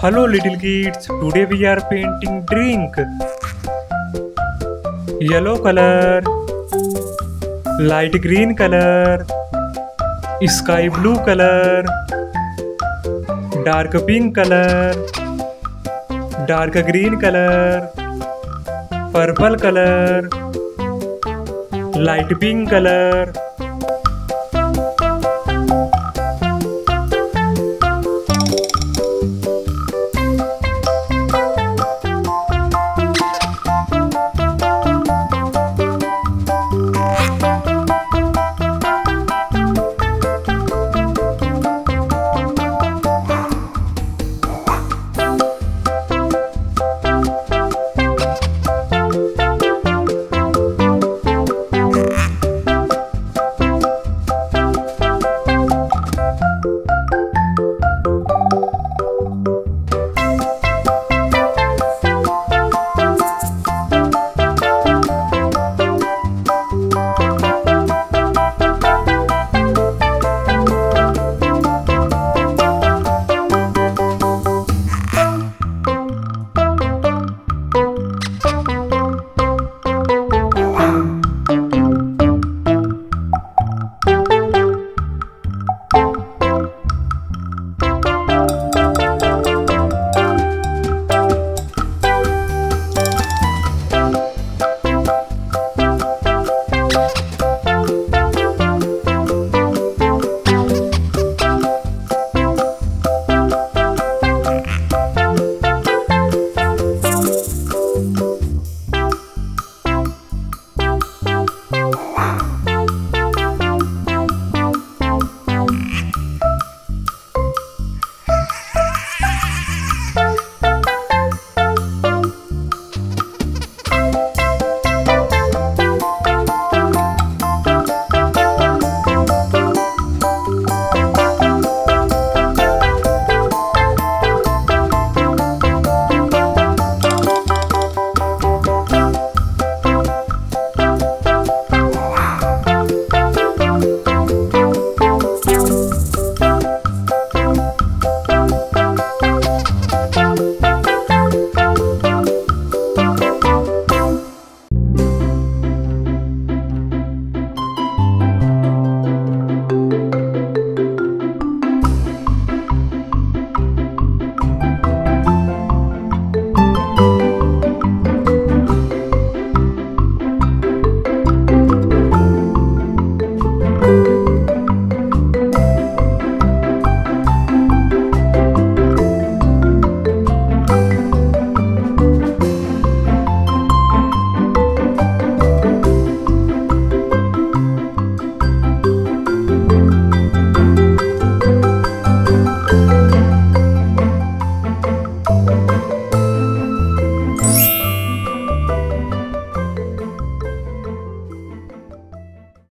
Hello little kids, today we are painting drink. Yellow color, light green color, sky blue color, dark pink color, dark green color, purple color, light pink color,